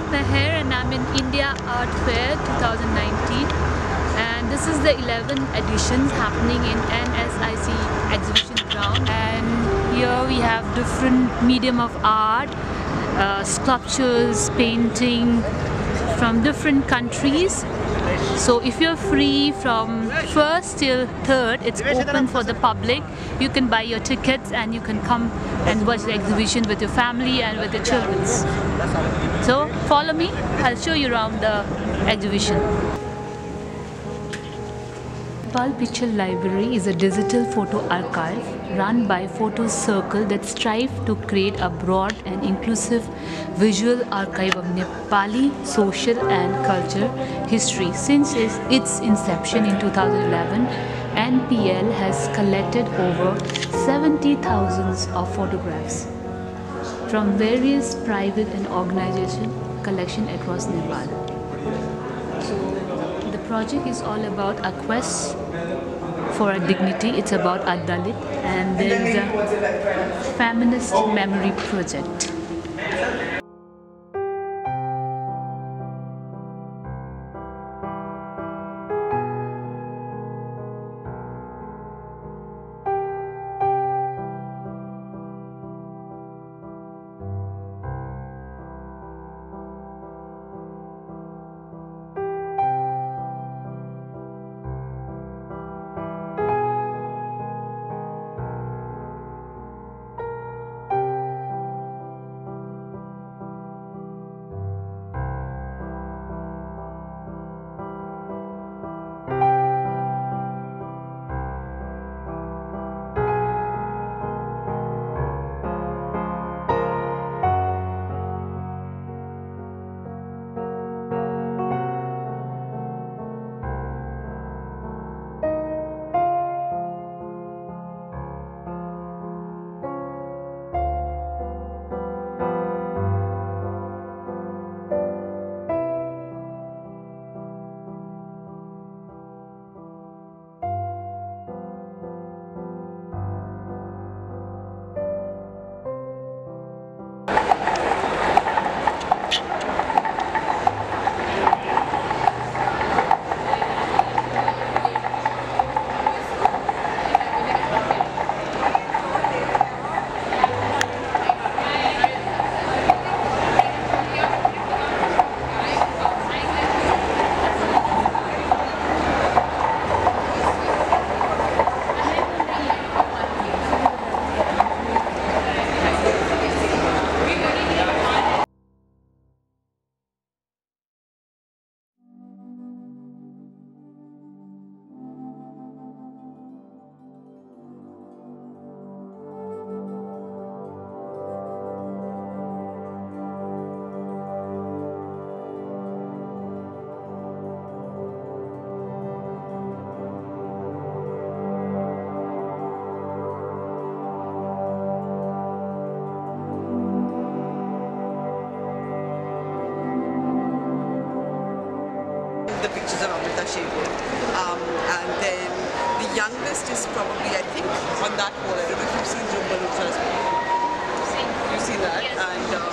Mohit Meher and I'm in India Art Fair 2019 and this is the 11th edition happening in NSIC exhibition ground. And here we have different medium of art, uh, sculptures, painting from different countries. So if you're free from 1st till 3rd, it's open for the public. You can buy your tickets and you can come and watch the exhibition with your family and with your children. So follow me, I'll show you around the exhibition. Pal Picture Library is a digital photo archive run by Photo Circle that strive to create a broad and inclusive visual archive of Nepali social and culture history. Since its inception in 2011, NPL has collected over 70,000 of photographs from various private and organization collection across Nepal. So the project is all about a quest for a dignity. It's about a Dalit and there is a feminist memory project. Pictures of Amrita Um, and then the youngest is probably, I think, on that wall. I don't know if you've seen Jhum Malhotra's You've seen that? And um,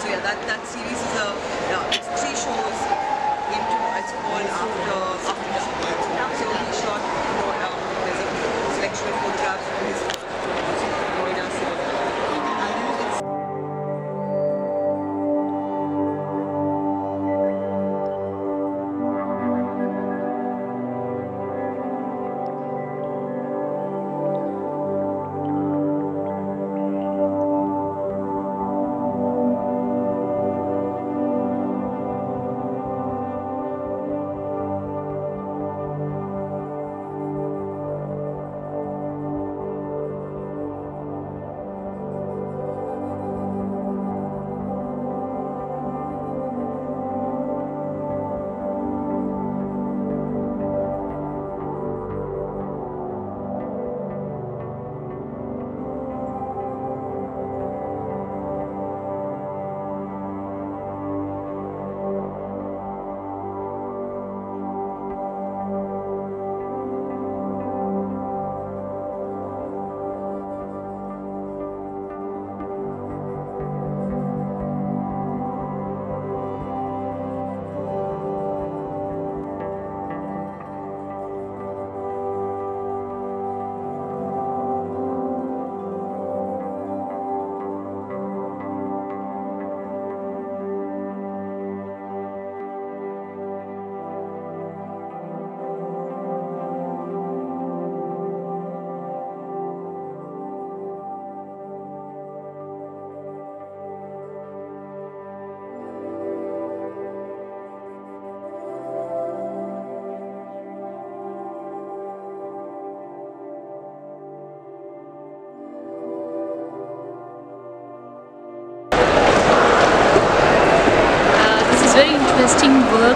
so yeah, that, that series is a, yeah, it's three shows. Into, it's called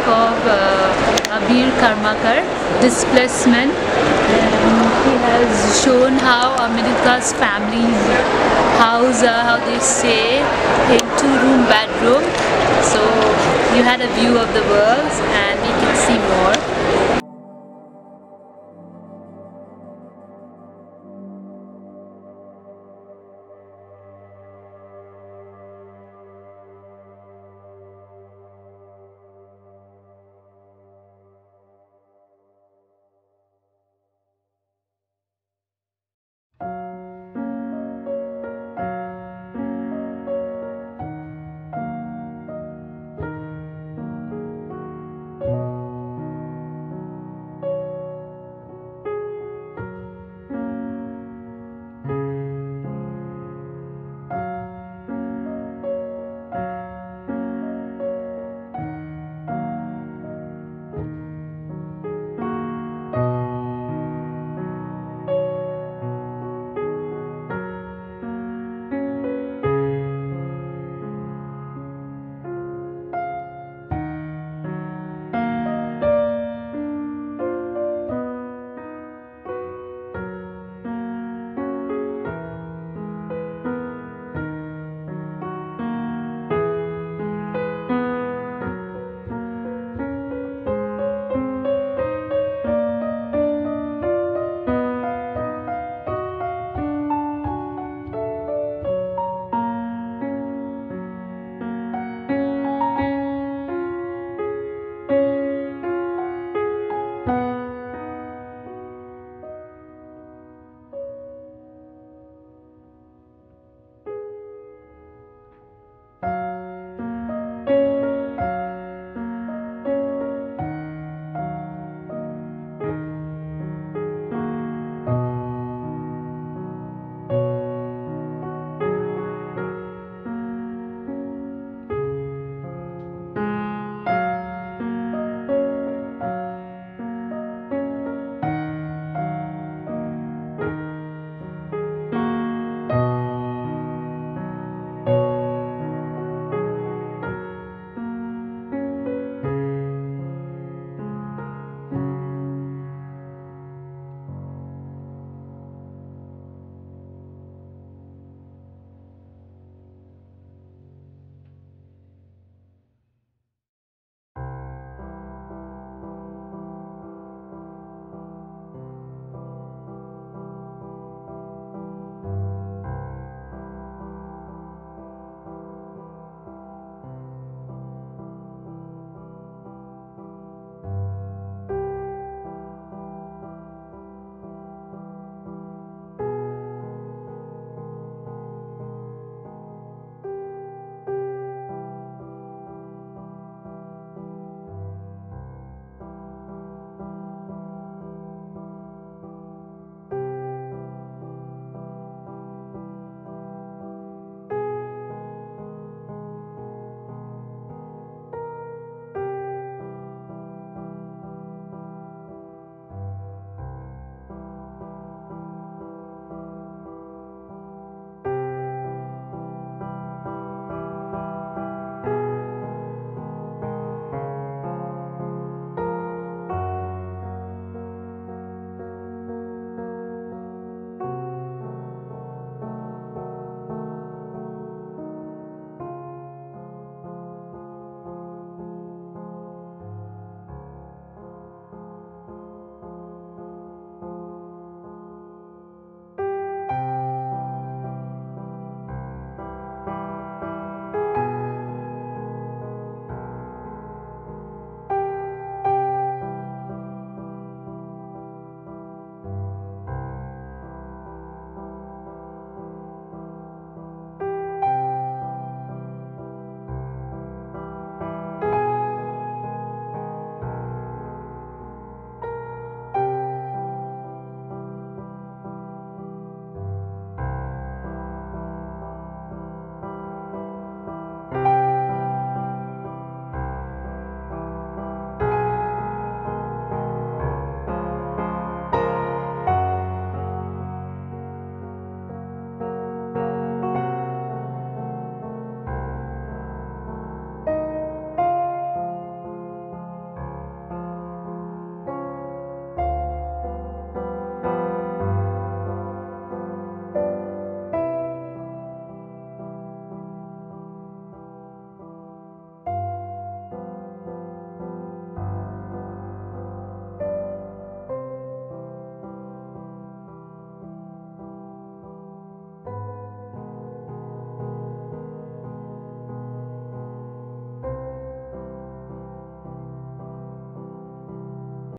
of uh, Abir Karmakar, Displacement. He has shown how a middle class families house, uh, how they stay in two room bedroom. So you had a view of the works and we can see more.